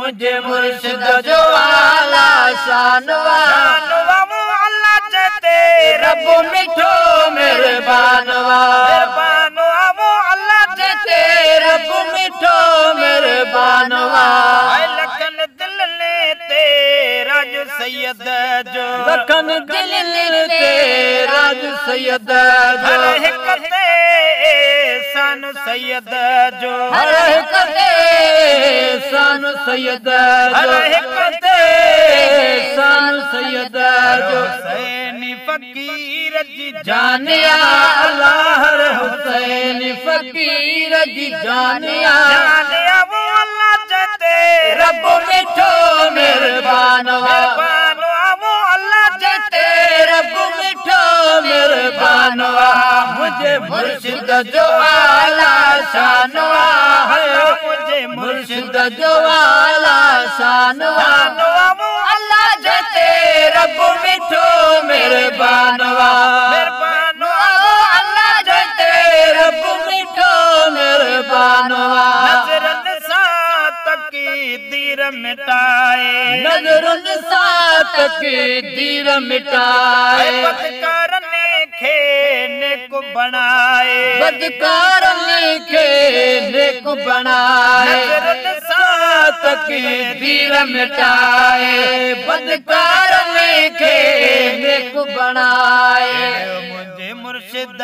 منهنجي مرشد جو اعليٰ شانوا. جانوا الله چتي رب مٺو ميهربانوا. بانو الله چتي رب مٺو ميهربانوا. ۽ لکن دل ني تي راج سيد جو. لکن دل راج سيد هر جو هڪ تي سن سيد جو. هر هڪ تي سن सैयद हर जो हिक ते सन सैयद जो हुसैनी फकीर जी जानिया अल्लाह हुसैन फकीर जी जानिया। जानिया वो अल्लाह चते रब मिठो मेहरबानवा बानो वो अल्लाह जते रब मिठो मेहरबानवा मुझे मुर्शिद जो आला शानवा है मुझे मुर्शिद जो आला शानवा जानवा अल्लाह जते रब मिठो मेहरबानवा। मेहरबानो अल्लाह जते रब मिठो मेहरबानवा। नजरन सा तकी दीर मिटाए। नजरुन सात की दीर मिटाए बदकार ने खे नेक बनाए। बदकार लिखे नेक बनाए। नजरन सा सात की दीर मिटाए बदकार लिखे नेक बनाए। मुझे मुर्शिद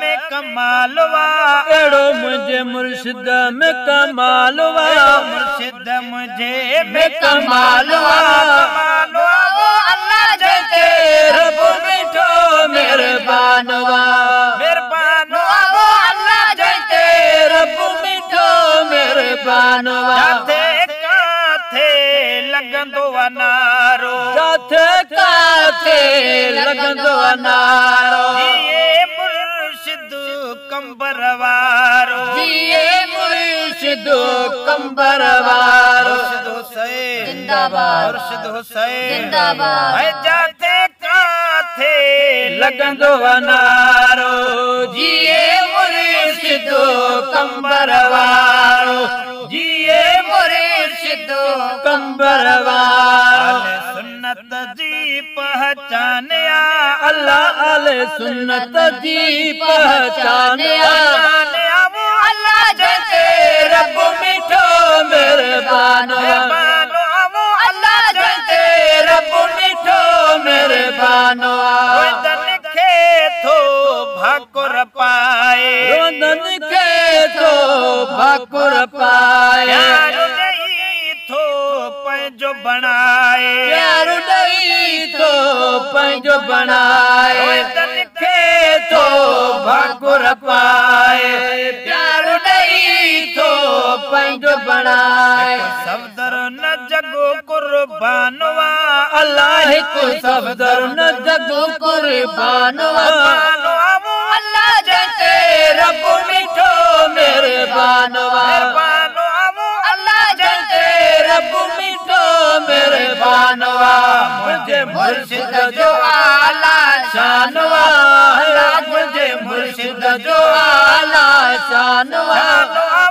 में कमालवा अहिड़ो मुंहिंजे मुर्शिद में कमालवा मुर्शिद मुझे में में कमालवा कमालवा अल्लाह जते रब मिठो मेहरबानवा मेहरबानो अल्लाह जते रब मिठो मेहरबानवा जाते काथे لڳندو انارو ڪاٿي ڪاٿي لڳندو انارو يي مرشد ڪمبر وارو جئي مرشد ڪمبر وارو مرشد حسين جنداباد. مرشد حسين جنداباد. ۽ جاتي ڪاٿي لڳندو انارو جئي مرشد ڪمبر وارو جئي ڪمبر وارو ال سنت جي پهچانيا الله ال سنت جي پهچانيا الله جتي رب مٺو ميهربانو الله جتي رب مٺو ميهربانوا رودن کي ٿو ڀاڪر پائي. رودن کي ٿو ڀاڪر پائي. ٿو پنهنجو بڻائي پيار ڏيئي ٿو پنهنجو بڻائي رودن کي ٿو ڀاڪر پائي پيار ڏيئي ٿو پنهنجو بڻائي صفدر نه جگو ڪربانوا. الله هڪ صفدر نه جڳو ڪربانوا. الله جتي رب مٺو ميهربانوا. ميهربانو الله جتي رب مٺو منهنجي مرشد جو اعليٰ شانوا. منهنجي مرشد جو اعليٰ شانوا